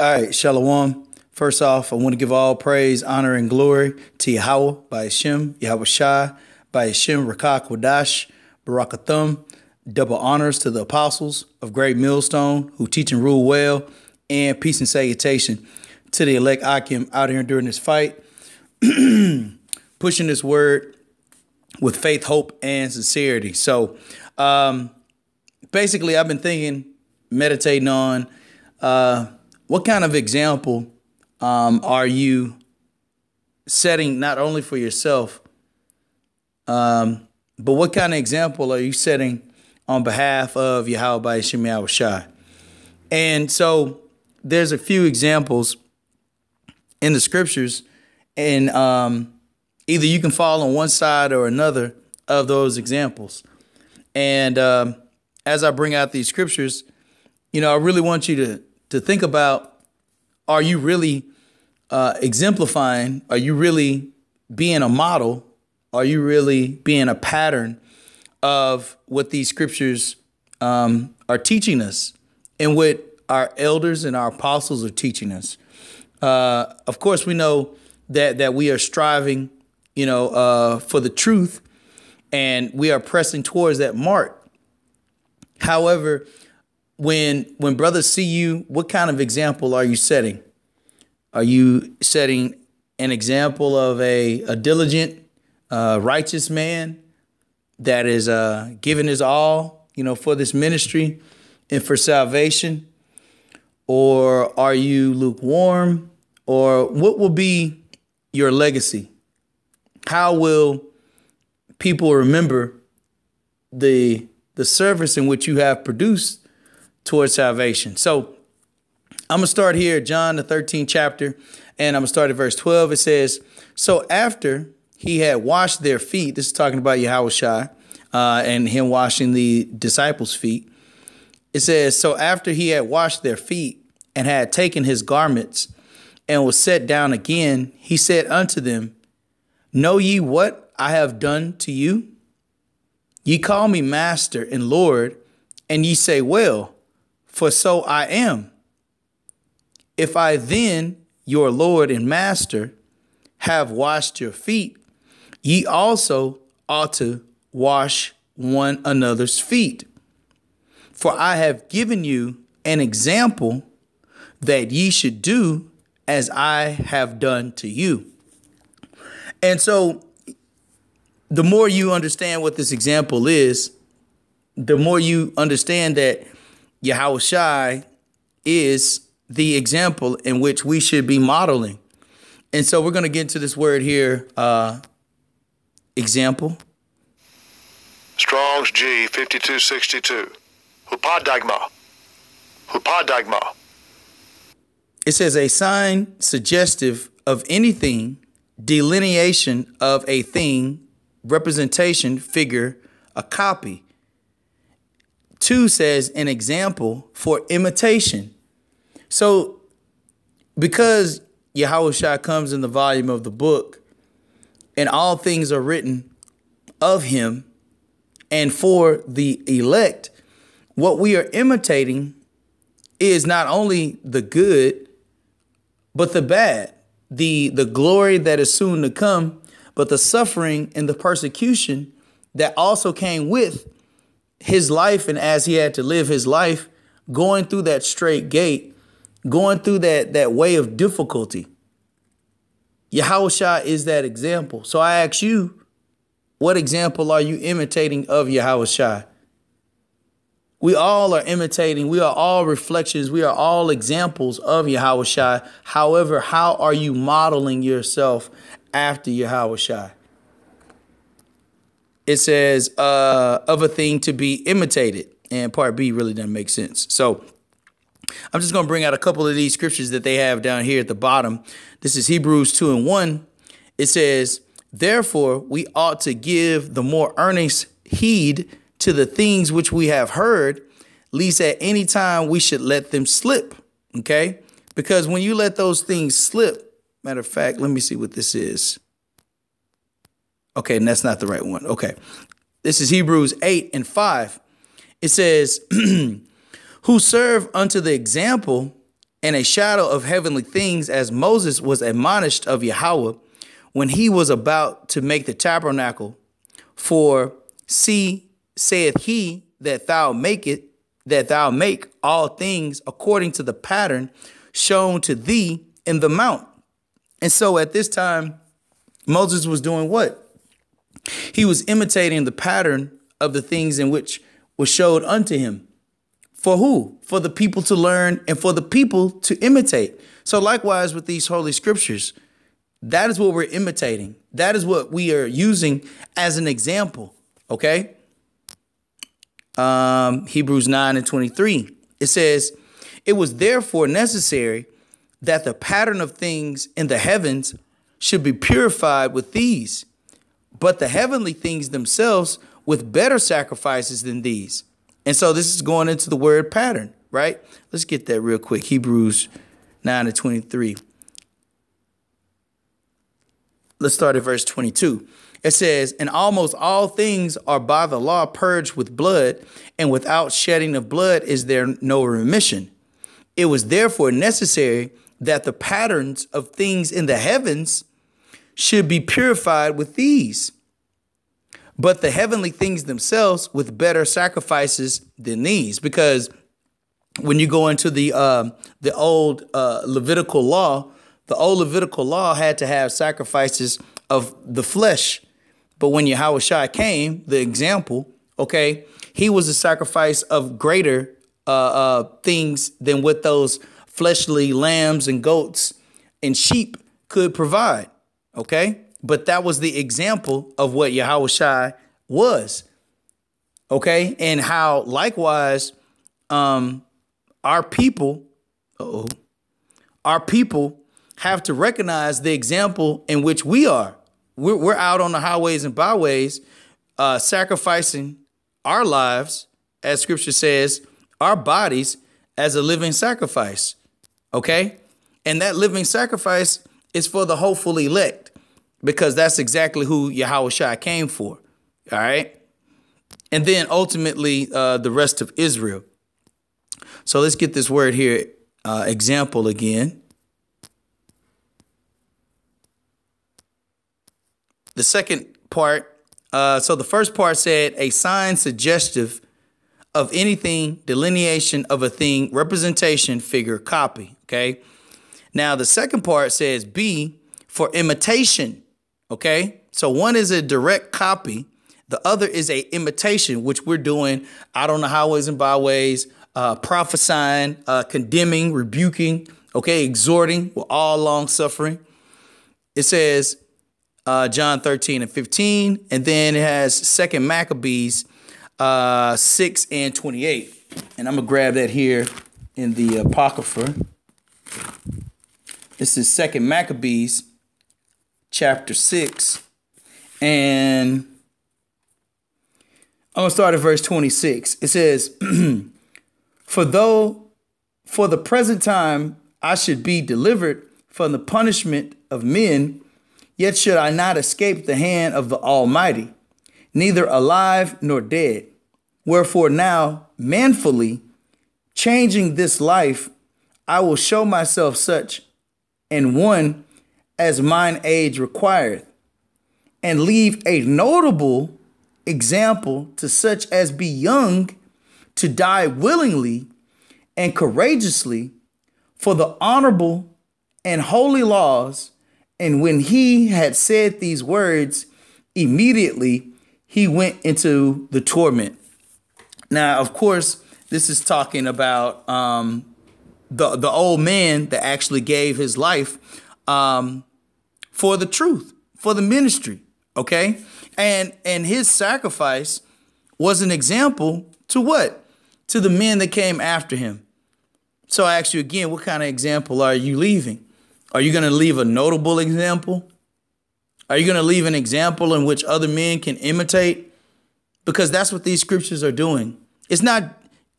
All right, Shalom. First off, I want to give all praise, honor, and glory to Yahweh by Hashem, Yahawashi, by Hashem, Rakak Wadash, Barakathum. Double honors to the apostles of Great Millstone who teach and rule well, and peace and salutation to the elect Akim out here during this fight, pushing this word with faith, hope, and sincerity. So, um, basically, I've been thinking, meditating on uh, what kind of example um, are you setting not only for yourself, um, but what kind of example are you setting on behalf of Yahweh by Shemiah Shai? And so there's a few examples in the scriptures, and um, either you can fall on one side or another of those examples. And um, as I bring out these scriptures, you know, I really want you to to think about: Are you really uh, exemplifying? Are you really being a model? Are you really being a pattern of what these scriptures um, are teaching us, and what our elders and our apostles are teaching us? Uh, of course, we know that that we are striving, you know, uh, for the truth, and we are pressing towards that mark. However, when when brothers see you, what kind of example are you setting? Are you setting an example of a, a diligent, uh, righteous man that is uh, giving his all, you know, for this ministry and for salvation? Or are you lukewarm? Or what will be your legacy? How will people remember the the service in which you have produced towards salvation? So I'm gonna start here, John the 13th chapter, and I'm gonna start at verse 12. It says, So after he had washed their feet, this is talking about Yahweh uh, and him washing the disciples' feet. It says, So after he had washed their feet and had taken his garments and was set down again, he said unto them, Know ye what I have done to you? Ye call me master and Lord, and ye say, Well, for so I am. If I then, your Lord and Master, have washed your feet, ye also ought to wash one another's feet. For I have given you an example that ye should do as I have done to you. And so, the more you understand what this example is, the more you understand that Yahawashi is the example in which we should be modeling. And so we're going to get into this word here, uh, example. Strong's G 5262. Hupodeigma. Hupodeigma. It says a sign suggestive of anything, delineation of a thing, representation, figure, a copy. Two says an example for imitation. So, because Yahawashi comes in the volume of the book, and all things are written of him and for the elect, what we are imitating is not only the good, but the bad, the, the glory that is soon to come, but the suffering and the persecution that also came with his life and as he had to live his life, going through that straight gate going through that that way of difficulty. Yahushua is that example. So I ask you, what example are you imitating of Yahushua? We all are imitating. We are all reflections. We are all examples of Yahushua. However, how are you modeling yourself after Yahushua? It says, uh, of a thing to be imitated. And part B really doesn't make sense. So I'm just going to bring out a couple of these scriptures that they have down here at the bottom. This is Hebrews 2 and 1. It says, Therefore, we ought to give the more earnest heed to the things which we have heard, lest at any time we should let them slip. Okay? Because when you let those things slip, matter of fact, let me see what this is. Okay, and that's not the right one. Okay. This is Hebrews 8 and 5. It says, who serve unto the example and a shadow of heavenly things, as Moses was admonished of Yahweh when he was about to make the tabernacle. For see, saith he, that thou make it, that thou make all things according to the pattern shown to thee in the mount. And so at this time, Moses was doing what? He was imitating the pattern of the things in which was showed unto him. For who? For the people to learn and for the people to imitate. So, likewise, with these holy scriptures, that is what we're imitating. That is what we are using as an example. Okay? Um, Hebrews 9 and 23. It says, It was therefore necessary that the pattern of things in the heavens should be purified with these, but the heavenly things themselves with better sacrifices than these. And so this is going into the word pattern, right? Let's get that real quick. Hebrews 9 to 23. Let's start at verse 22. It says, And almost all things are by the law purged with blood, and without shedding of blood is there no remission. It was therefore necessary that the patterns of things in the heavens should be purified with these but the heavenly things themselves with better sacrifices than these because when you go into the uh, the old uh, Levitical law, the old Levitical law had to have sacrifices of the flesh. But when Yahweh came, the example, okay, he was a sacrifice of greater uh, uh, things than what those fleshly lambs and goats and sheep could provide. Okay. But that was the example of what Yahawashi was. Okay. And how likewise um our people, oh, our people have to recognize the example in which we are. We're, we're out on the highways and byways, uh, sacrificing our lives, as scripture says, our bodies as a living sacrifice. Okay? And that living sacrifice is for the hopeful elect because that's exactly who Yahawashi came for. All right. And then ultimately, uh, the rest of Israel. So let's get this word here, uh, example again. The second part, uh, so the first part said a sign suggestive of anything, delineation of a thing, representation, figure, copy. Okay. Now the second part says B for imitation Okay. So one is a direct copy. The other is a imitation, which we're doing out on the highways and byways, uh, prophesying, uh, condemning, rebuking, okay, exhorting with all long suffering. It says uh, John 13 and 15, and then it has Second Maccabees uh, 6 and 28. And I'm gonna grab that here in the Apocrypha. This is Second Maccabees chapter 6. And I'm going to start at verse 26. It says, For though for the present time I should be delivered from the punishment of men, yet should I not escape the hand of the Almighty, neither alive nor dead. Wherefore now, manfully, changing this life, I will show myself such, and one as mine age requireth, and leave a notable example to such as be young to die willingly and courageously for the honorable and holy laws. And when he had said these words, immediately he went into the torment. Now, of course, this is talking about um, the the old man that actually gave his life um, for the truth, for the ministry. Okay. And and his sacrifice was an example to what? To the men that came after him. So I ask you again, what kind of example are you leaving? Are you going to leave a notable example? Are you going to leave an example in which other men can imitate? Because that's what these scriptures are doing. It's not,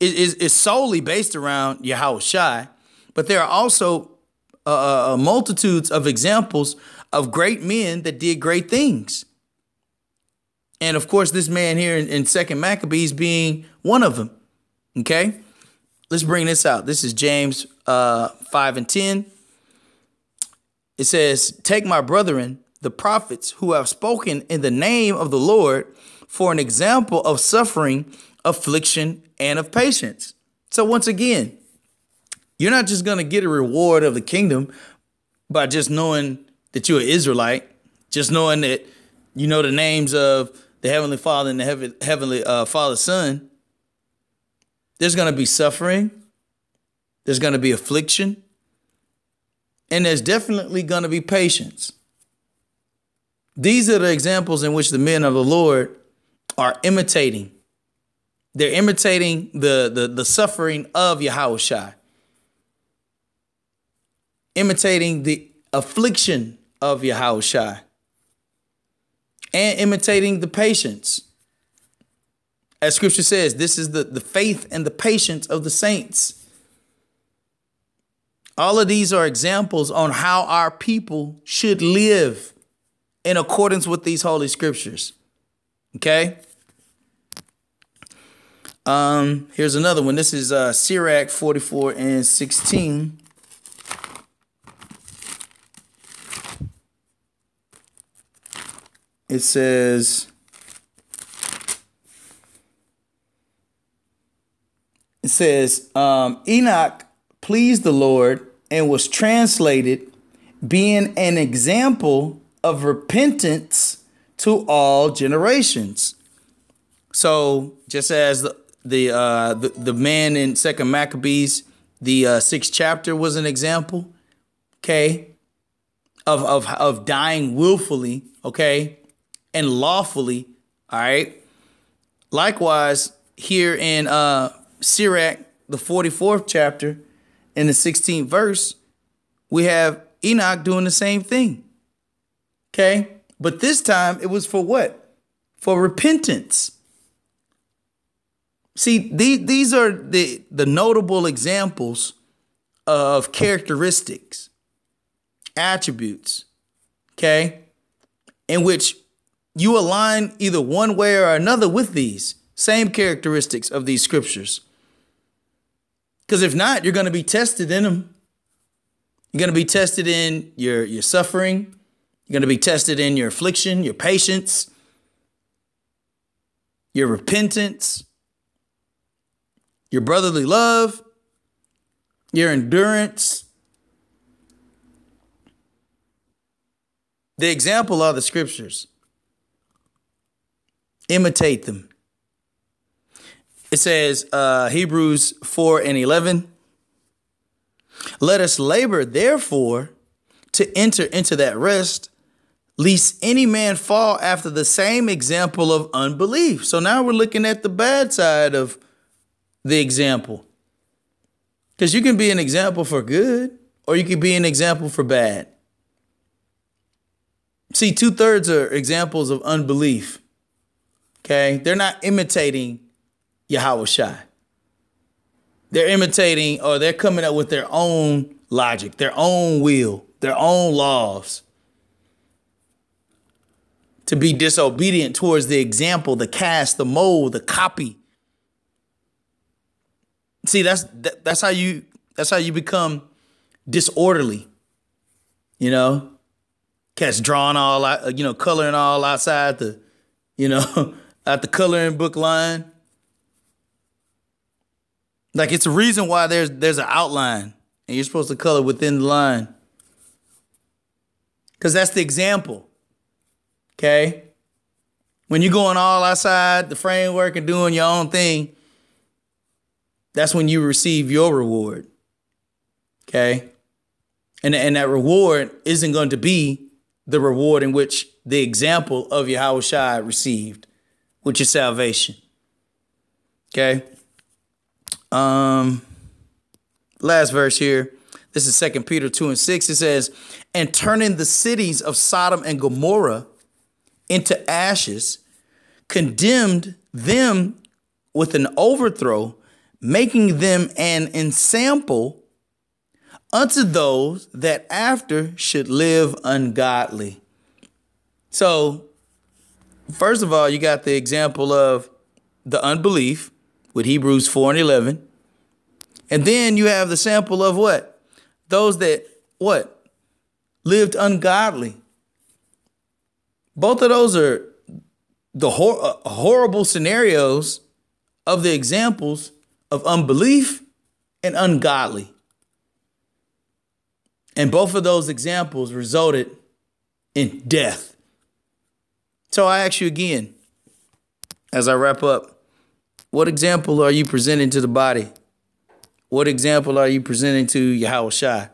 it is solely based around Yahawashi, but there are also uh, uh, uh multitudes of examples of great men that did great things. And of course, this man here in, in Second Maccabees being one of them. Okay. let's bring this out. This is James uh, 5 and 10. It says, Take my brethren, the prophets who have spoken in the name of the Lord, for an example of suffering, affliction, and of patience. So, once again, you're not just going to get a reward of the kingdom by just knowing that you're an Israelite, just knowing that you know the names of the Heavenly Father and the Heavenly uh, Father Son. There's going to be suffering, there's going to be affliction, and there's definitely going to be patience. These are the examples in which the men of the Lord are imitating. They're imitating the, the, the suffering of Yahushua, imitating the affliction of Yahushua, and imitating the patience as scripture says, this is the, the faith and the patience of the saints. All of these are examples on how our people should live in accordance with these holy scriptures. Okay? Um, here's another one. This is uh Sirach 44 and 16. It says it says, um, Enoch pleased the Lord and was translated, being an example of repentance to all generations. So, just as the the uh, the, the man in Second Maccabees, the uh, sixth chapter was an example, okay, of of of dying willfully, okay, and lawfully. All right. Likewise, here in uh, Sirach, the 44th chapter, in the 16th verse, we have Enoch doing the same thing. Okay? But this time it was for what? For repentance. See, these, these are the, the notable examples of characteristics, attributes, okay, in which you align either one way or another with these same characteristics of these scriptures. Because if not, you're going to be tested in them. You're going to be tested in your, your suffering. You're going to be tested in your affliction, your patience, your repentance, your brotherly love, your endurance. The example are the scriptures. Imitate them. It says, uh, Hebrews 4 and 11. Let us labor, therefore, to enter into that rest, lest any man fall after the same example of unbelief. So now we're looking at the bad side of the example. Because you can be an example for good, or you can be an example for bad. See, two thirds are examples of unbelief. Okay? They're not imitating Yahawashi. They're imitating or they're coming up with their own logic, their own will, their own laws. To be disobedient towards the example, the cast, the mold, the copy. See, that's that, that's how you that's how you become disorderly. You know, cats drawing all out, you know, coloring all outside the, you know, at the coloring book line. Like it's a reason why there's there's an outline and you're supposed to color within the line. Cause that's the example. Okay? When you're going all outside the framework and doing your own thing, that's when you receive your reward. Okay? And, and that reward isn't going to be the reward in which the example of Yahawashi received, which is salvation. Okay? Um, last verse here. This is Second Peter 2 and 6. It says, And turning the cities of Sodom and Gomorrah into ashes, condemned them with an overthrow, making them an ensample unto those that after should live ungodly. So, first of all, you got the example of the unbelief with Hebrews 4 and 11. And then you have the sample of what? Those that what? Lived ungodly. Both of those are the hor- uh, horrible scenarios of the examples of unbelief and ungodly. And both of those examples resulted in death. So I ask you again, as I wrap up, what example are you presenting to the body? What example are you presenting to Yahawashi?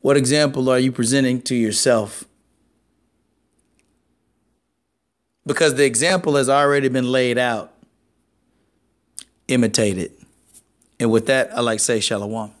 What example are you presenting to yourself? Because the example has already been laid out. Imitate it. And with that, I like to say shalom.